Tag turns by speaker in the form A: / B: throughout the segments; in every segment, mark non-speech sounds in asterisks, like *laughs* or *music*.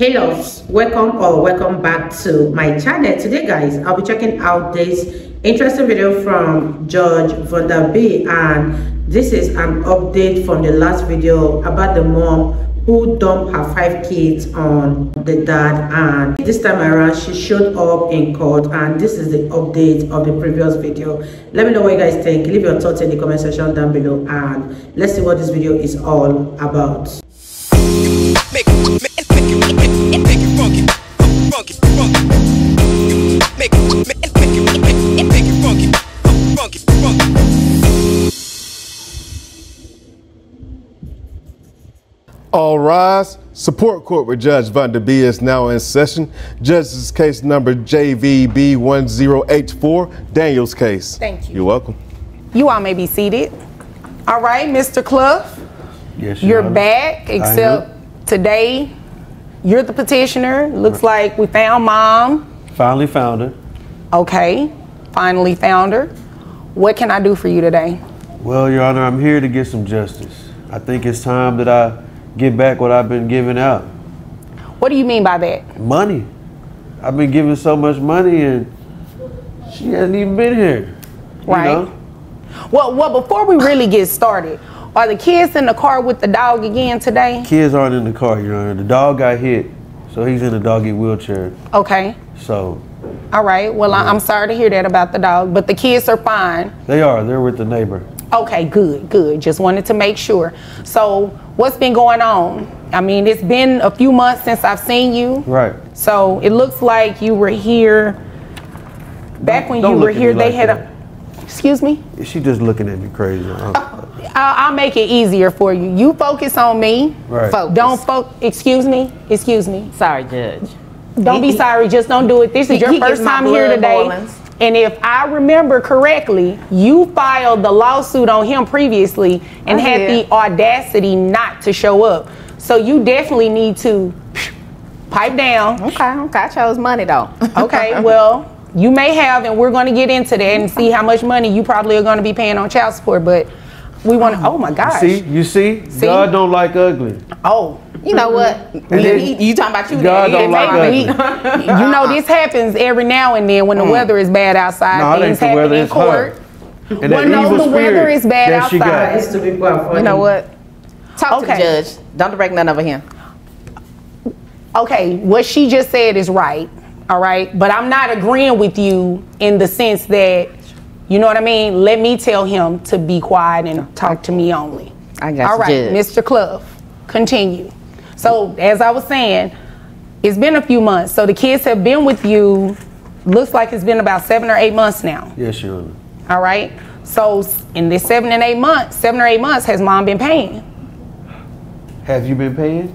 A: hey loves welcome or welcome back to my channel. Today guys i'll be checking out this interesting video from George Vonda B and this is an update from the last video about the mom who dumped her five kids on the dad and this time around she showed up in court and this is the update of the previous video. Let me know what you guys think. Leave your thoughts in the comment section down below and let's see what this video is all about
B: All rise. Support court with Judge Vonda B is now in session. Judge's case number JVB 1084, Daniel's case.
C: Thank you.
B: You're welcome.
C: You all may be seated. All right, Mr. Clough.
D: Yes,
C: You're back, except today you're the petitioner. Looks like we found mom.
D: Finally found her.
C: Okay, finally found her. What can I do for you today?
D: Well, Your Honor, I'm here to get some justice. I think it's time that I get back what I've been giving out.
C: What do you mean by that?
D: Money. I've been giving so much money and she hasn't even been here.
C: Right. Know? Well, well, before we really get started, are the kids in the car with the dog again today?
D: Kids aren't in the car, Your Honor. The dog got hit, so he's in a doggy wheelchair.
C: Okay.
D: So.
C: All right. Well, yeah. I'm sorry to hear that about the dog, but the kids are fine.
D: They are. They're with the neighbor.
C: Okay, good, good. Just wanted to make sure. So, what's been going on? I mean, it's been a few months since I've seen you.
D: Right.
C: So, it looks like you were here back when you were here. They like had that. a. Excuse me?
D: She just looking at me crazy.
C: Oh, I'll, make it easier for you. You focus on me.
D: Right.
C: Focus. Don't focus. Excuse me. Excuse me.
E: Sorry, Judge.
C: Don't be sorry. Just don't do it. This is your first time here today. Boilings. And if I remember correctly, you filed the lawsuit on him previously and I had did. the audacity not to show up. So you definitely need to pipe down.
E: Okay. Okay. I chose money though.
C: okay. *laughs* Well, you may have, and we're going to get into that and see how much money you probably are going to be paying on child support. But we want to. Oh. oh my gosh.
D: See, you see, see? God don't like ugly.
C: Oh.
E: You know what? you talking about you?
D: God don't like ugly.
C: you know this happens every now and then when the mm. weather is bad outside.
D: No, things happen in court.
C: And when no, the weather is bad outside.
E: You know what? Talk okay. to the judge. Don't direct none over him.
C: Okay, what she just said is right. All right, but I'm not agreeing with you in the sense that you know what I mean? Let me tell him to be quiet and talk to me only.
E: I got
C: All right, Mr. Clough, continue. So, as I was saying, it's been a few months. So the kids have been with you. Looks like it's been about seven or eight months now.
D: Yes, Your Honor.
C: All right. So in this seven and eight months, seven or eight months, has mom been paying?
D: Have you been paying?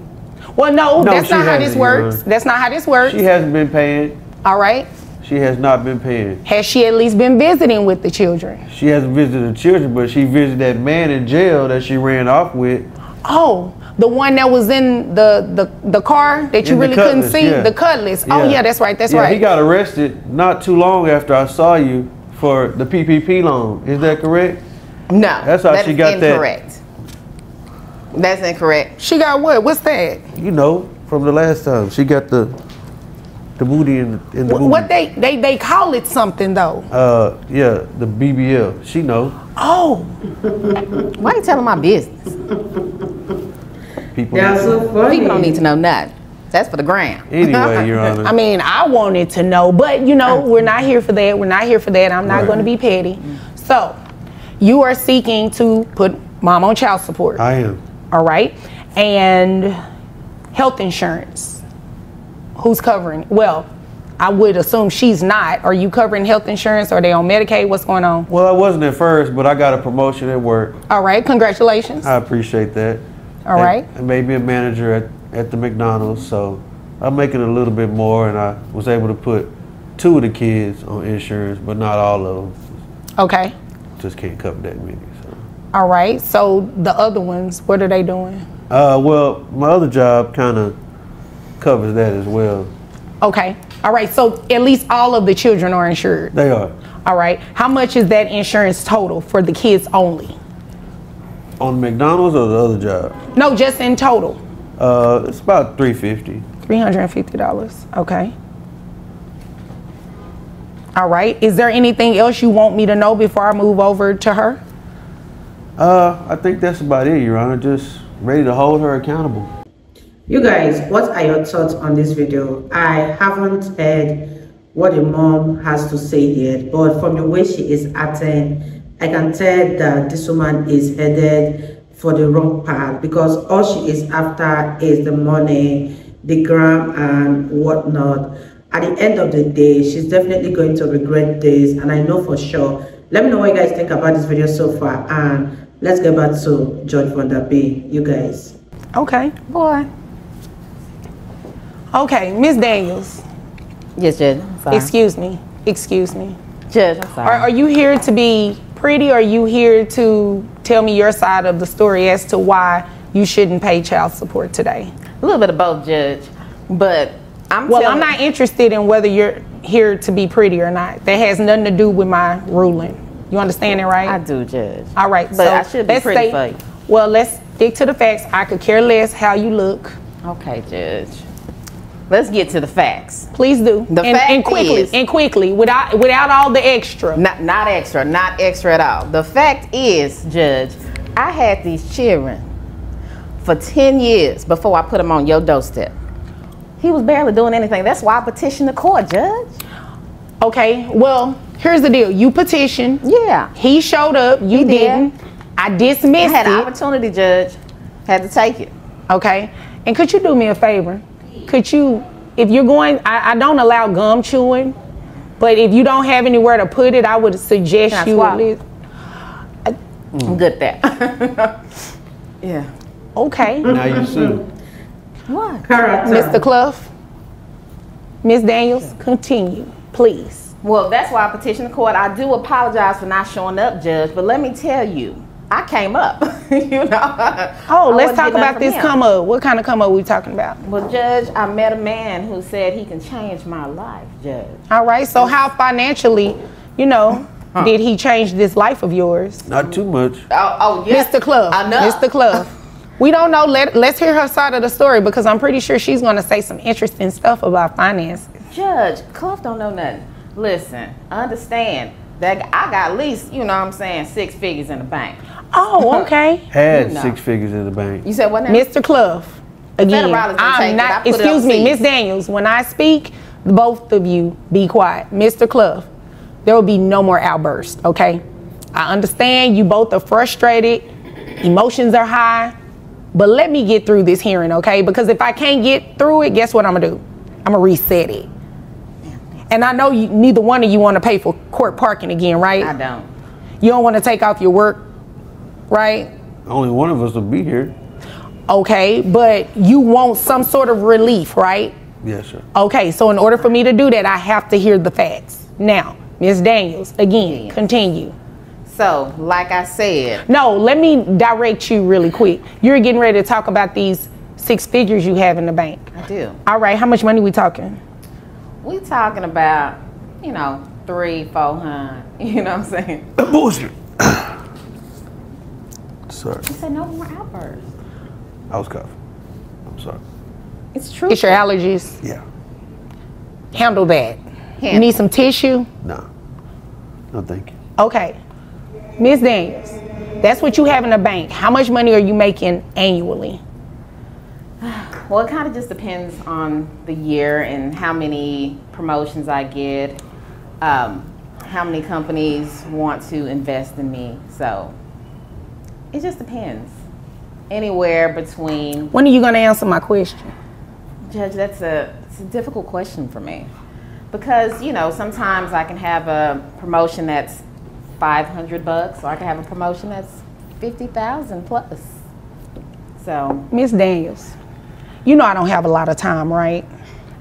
C: Well, no, no that's not how this works. That's not how this works.
D: She hasn't been paying.
C: All right.
D: She has not been paying.
C: Has she at least been visiting with the children?
D: She hasn't visited the children, but she visited that man in jail that she ran off with.
C: Oh, the one that was in the the, the car that you in really couldn't see, yeah. the cutlass. Oh, yeah. Oh yeah, that's right, that's
D: yeah,
C: right.
D: He got arrested not too long after I saw you for the PPP loan. Is that correct?
E: No,
D: that's how she got
E: incorrect.
D: that.
E: That's incorrect.
C: She got what? What's that?
D: You know, from the last time, she got the the booty in, in the
C: what,
D: booty.
C: What they, they they call it something though?
D: Uh, yeah, the BBL. She know.
C: Oh.
E: Why you telling my business?
D: People.
A: That's so funny.
E: People don't need to know nothing. That's for the gram. *laughs*
D: Anyway, Your *laughs* Honor.
C: I mean, I wanted to know, but you know, we're not here for that. We're not here for that. I'm not right. going to be petty. So, you are seeking to put mom on child support.
D: I am.
C: All right, and health insurance who's covering? Well, I would assume she's not. Are you covering health insurance? Are they on Medicaid? What's going on?
D: Well, I wasn't at first, but I got a promotion at work.
C: All right, congratulations.
D: I appreciate that.
C: All right.
D: I made me a manager at, at the McDonald's, so I'm making a little bit more, and I was able to put two of the kids on insurance, but not all of them.
C: Okay.
D: Just can't cover that many. So.
C: All right. So the other ones, what are they doing?
D: Uh, well, my other job kind of covers that as well.
C: Okay. All right. So at least all of the children are insured.
D: They are.
C: All right. How much is that insurance total for the kids only?
D: On McDonald's or the other job?
C: No, just in total.
D: Uh, it's about 350.
C: $350. Okay. All right. Is there anything else you want me to know before I move over to her?
D: Uh, I think that's about it, Your Honor. Just ready to hold her accountable.
A: You guys, what are your thoughts on this video? I haven't heard what the mom has to say yet, but from the way she is acting, I can tell that this woman is headed for the wrong path because all she is after is the money, the gram and whatnot. At the end of the day, she's definitely going to regret this and I know for sure. Let me know what you guys think about this video so far and let's get back to Judge Vonda B. You guys.
C: Okay. Boy. Okay, Miss Daniels.
E: Yes, Judge.
C: Excuse me. Excuse me.
E: Judge, I'm sorry.
C: Are, are, you here to be pretty are you here to tell me your side of the story as to why you shouldn't pay child support today?
E: A little bit of both, Judge. But I'm
C: Well, I'm not interested in whether you're here to be pretty or not. That has nothing to do with my ruling. You understand it, right?
E: I do, Judge.
C: All right.
E: But so I should be pretty you.
C: Well, let's stick to the facts. I could care less how you look.
E: Okay, Judge. Let's get to the facts.
C: Please do.
E: The
C: and,
E: fact
C: and quickly,
E: is,
C: and quickly, without without all the extra.
E: Not not extra, not extra at all. The fact is, Judge, I had these children for 10 years before I put them on your doorstep. He was barely doing anything. That's why I petitioned the court, Judge.
C: Okay, well, here's the deal. You petitioned.
E: Yeah.
C: He showed up. You
E: he
C: didn't. Did. I dismissed
E: I had
C: it.
E: an opportunity, Judge. Had to take it.
C: Okay. And could you do me a favor? Could you, if you're going, I, I, don't allow gum chewing, but if you don't have anywhere to put it, I would suggest
E: Can
C: you at least.
E: I'm good at that. *laughs* yeah.
C: Okay.
D: Now you sue.
E: What?
C: Mr. Clough, Miss Daniels, continue, please.
E: Well, that's why I petitioned the court. I do apologize for not showing up, Judge, but let me tell you, I came up. *laughs* you know.
C: Oh, let's talk about this him. come up. What kind of come up we talking about?
E: Well, Judge, I met a man who said he can change my life, Judge.
C: All right. So how financially, you know, huh. did he change this life of yours?
D: Not too much.
E: Oh, oh yeah.
C: Mr. Clough.
E: I know.
C: Mr. Clough. we don't know. Let, let's hear her side of the story because I'm pretty sure she's going to say some interesting stuff about finances.
E: Judge, Clough don't know nothing. Listen, understand that I got at least, you know what I'm saying, six figures in the bank.
C: Oh, *laughs* okay.
D: Had you know. six figures in the bank.
E: You said what now?
C: Mr. Clough. Again, I'm not, excuse me, Miss Daniels, when I speak, both of you be quiet. Mr. Clough, there will be no more outbursts, okay? I understand you both are frustrated, emotions are high, but let me get through this hearing, okay? Because if I can't get through it, guess what I'm gonna do? I'm gonna reset it. And I know you, neither one of you want to pay for court parking again, right?
E: I don't.
C: You don't want to take off your work right?
D: Only one of us will be here.
C: Okay, but you want some sort of relief, right?
D: Yes, sir.
C: Okay, so in order for me to do that, I have to hear the facts. Now, Ms. Daniels, again, continue.
E: So, like I said.
C: No, let me direct you really quick. You're getting ready to talk about these six figures you have in the bank.
E: I do.
C: All right, how much money we talking?
E: We talking about, you know, three, four hundred. *laughs* You know what I'm saying?
D: Bullshit.
E: Sorry. You said no more outbursts.
D: I was coughing. I'm sorry.
E: It's true.
C: It's your allergies.
D: Yeah.
C: Handle that. Handle. You need some tissue?
D: No. No, thank you.
C: Okay. Ms. Daniels, that's what you have in the bank. How much money are you making annually? *sighs*
E: Well, it kind of just depends on the year and how many promotions I get, um, how many companies want to invest in me. So it just depends. Anywhere between.
C: When are you going to answer my question?
E: Judge, that's a, it's a difficult question for me. Because, you know, sometimes I can have a promotion that's 500 bucks, or I can have a promotion that's 50,000 plus. So.
C: Miss Daniels, you know I don't have a lot of time, right?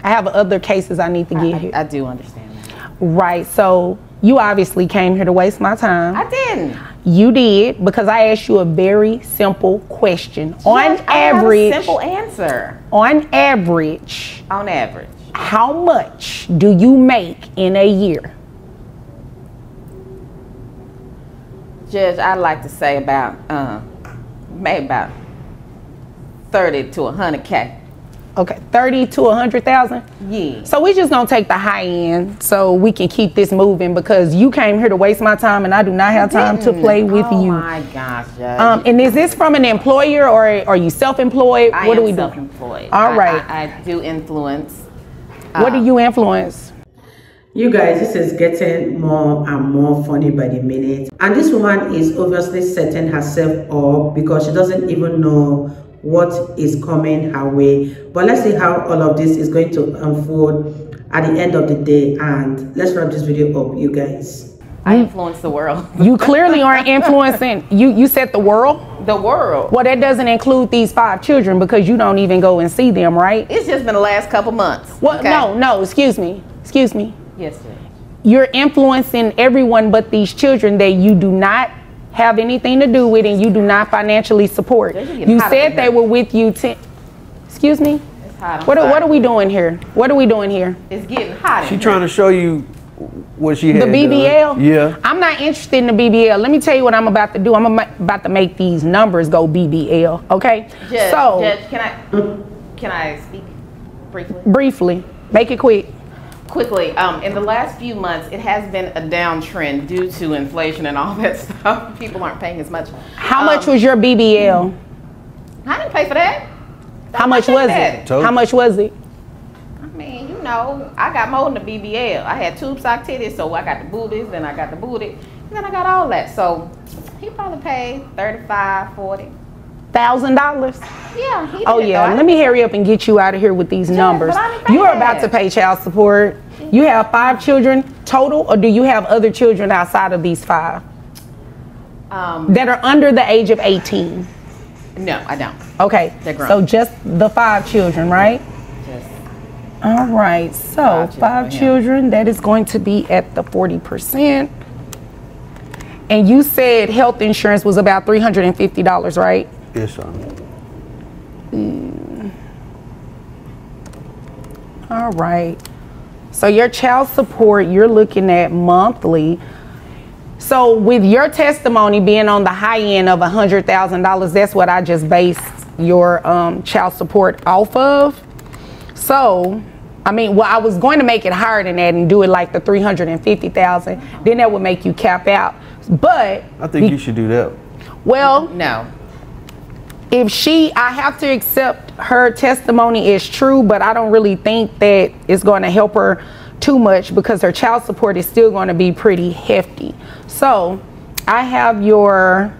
C: I have other cases I need to get
E: I,
C: here.
E: I, I do understand that.
C: Right. So you obviously came here to waste my time.
E: I didn't.
C: You did because I asked you a very simple question. on average,
E: simple answer.
C: On average.
E: On average.
C: How much do you make in a year?
E: Judge, I'd like to say about uh, maybe about thirty to hundred k.
C: Okay, 30 to 100,000?
E: Yeah.
C: So we just gonna take the high end so we can keep this moving because you came here to waste my time and I do not have time to play with
E: oh
C: you.
E: Oh my gosh, Judge.
C: Um, and is this from an employer or are you self-employed?
E: I
C: what
E: am
C: do we do?
E: self-employed.
C: All
E: I-
C: right.
E: I, I do influence.
C: What do you influence?
A: You guys, this is getting more and more funny by the minute. And this woman is obviously setting herself up because she doesn't even know what is coming her way. But let's see how all of this is going to unfold at the end of the day. And let's wrap this video up, you guys.
E: I influence the world. *laughs*
C: You clearly aren't influencing. You you said the world.
E: the world.
C: Well, that doesn't include these five children because you don't even go and see them, right?
E: It's just been the last couple months.
C: Well,
E: okay?
C: no, no. Excuse me. Excuse me.
E: Yes, Judge.
C: You're influencing everyone but these children that you do not have anything to do with and you do not financially support. You said they were with you. Ten, excuse me.
E: It's hot.
C: What are, what are we doing here? What are we doing here?
E: It's getting hot. in
D: She
E: here.
D: trying to show you what she had.
C: The
D: done.
C: BBL?
D: Yeah.
C: I'm not interested in the BBL. Let me tell you what I'm about to do. I'm about to make these numbers go BBL. Okay.
E: Judge,
C: so
E: Judge, can I can I speak briefly?
C: briefly, make it quick.
E: Quickly, um, in the last few months, it has been a downtrend due to inflation and all that *laughs* stuff. People aren't paying as much.
C: How
E: Um,
C: much was your BBL?
E: I didn't pay for that.
C: How much was it? How much was it?
E: I mean, you know, I got more than the BBL. I had tube sock titties, so I got the boobies, then I got the booty, and then I got all that. So he probably paid 35 40
C: Thousand dollars.
E: Yeah.
C: Oh yeah. Let me hurry up and get you out of here with these numbers.
E: but I didn't pay
C: You are about to pay child support. You have five children total, or do you have other children outside of these five
E: Um,
C: that are under the age of 18?
E: no, I don't.
C: Okay.
E: They're grown.
C: So just the five children, right?
E: Just
C: All right. So
E: Five
C: five
E: children,
C: children,
E: yeah.
C: that is going to be at the 40%. And you said health insurance was about $350, right?
D: Yes, sir.
C: All right. So your child support, you're looking at monthly. So with your testimony being on the high end of $100,000, that's what I just based your um, child support off of. So, I mean, well, I was going to make it higher than that and do it like the 350,000. Then that would make you cap out. But
D: I think you should do that.
C: well,
E: no.
C: If she i have to accept her testimony is true but i don't really think that it's going to help her too much because her child support is still going to be pretty hefty. So i have your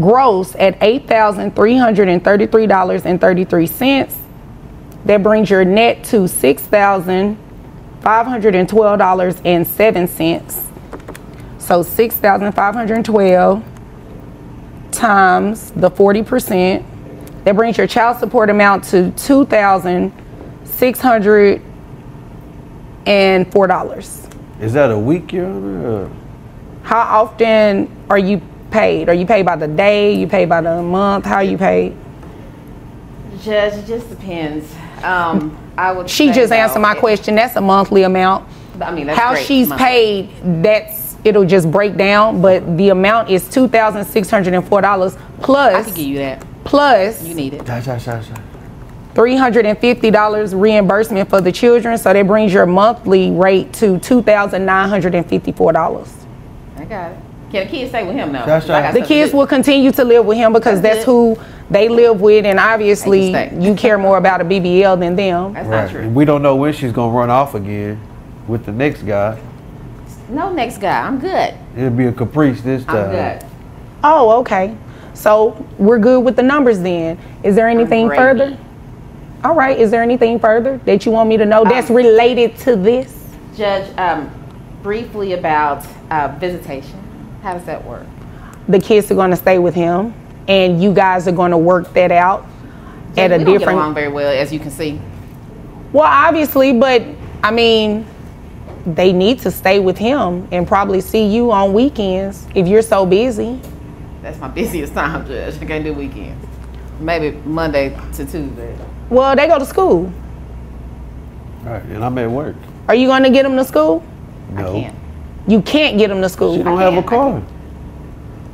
C: gross at $8333.33 that brings your net to $6512.07 so 6512 times the 40%. That brings your child support amount to $2,604.
D: Is that a week, Your Honor?
C: How often are you paid? Are you paid by the day? You paid by the month? How are you paid?
E: Judge, it just depends. Um, I would.
C: She just answered my
E: it-
C: question. That's a monthly amount.
E: I mean, that's
C: How
E: great,
C: she's
E: monthly.
C: paid, that's it'll just break down, but the amount is two thousand six hundred and four dollars plus.
E: I can give you that.
C: plus
E: You need it.
D: Cha, cha, cha, cha.
C: $350 reimbursement for the children, so that brings your monthly rate to $2,954.
E: I got it. Can the kids stay with him though?
D: That's right.
C: The kids will continue to live with him because
E: That's
C: that's who they live with, and obviously
E: They can stay.
C: you care more about a BBL than them.
E: That's
D: Right.
E: not true.
D: We don't know when she's gonna run off again with the next guy.
E: No, next guy. I'm good.
D: It'll be a caprice this time.
E: I'm
D: time.
E: good.
C: Oh, okay. So we're good with the numbers then. Is there anything further? All right. Is there anything further that you want me to know that's
E: Um,
C: related to this?
E: Judge, um, briefly about uh, visitation. How does that work?
C: The kids are going to stay with him, and you guys are going to work that out at
E: we
C: a
E: don't get
C: different.
E: along very well, as you can see.
C: Well, obviously, but I mean, they need to stay with him and probably see you on weekends if you're so busy.
E: That's my *laughs* busiest time, Judge. I can't do weekends. Maybe Monday to Tuesday.
C: Well, they go to school.
D: Right, and I'm at work.
C: Are you going to get them to school?
D: No.
E: I can't.
C: You can't get them to school.
D: She don't
E: I
D: have a
E: can't,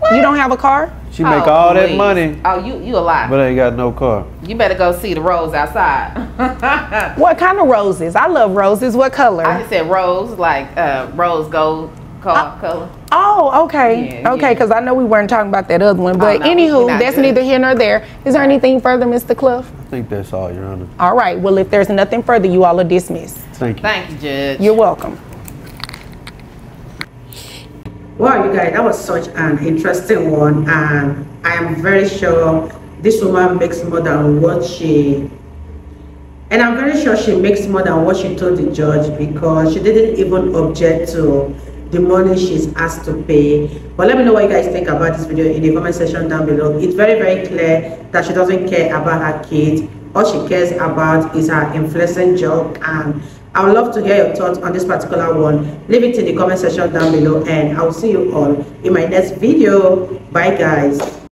E: I
D: car.
C: You don't have a car?
D: She make oh, all please. that money.
E: Oh, you you a lie.
D: But ain't got no car.
E: You better go see the rose outside. *laughs*
C: what kind of roses? I love roses. What color?
E: I just said rose, like uh, rose gold uh, color.
C: Oh, okay. Yeah, okay, because yeah. I know we weren't talking about that other one. But oh, no, anywho, that's good. neither here nor there. Is there anything further, Mr. Cliff?
D: I think that's all, Your Honor.
C: All right. Well, if there's nothing further, you all are dismissed.
D: Thank you.
E: Thank you, Judge.
C: You're welcome.
A: Wow, you guys, that was such an interesting one. And I am very sure this woman makes more than what she and I'm very sure she makes more than what she told the judge because she didn't even object to the money she's asked to pay. But let me know what you guys think about this video in the comment section down below. It's very, very clear that she doesn't care about her kids. All she cares about is her influencing job and I would love to hear your thoughts on this particular one. Leave it in the comment section down below and I will see you all in my next video. Bye guys.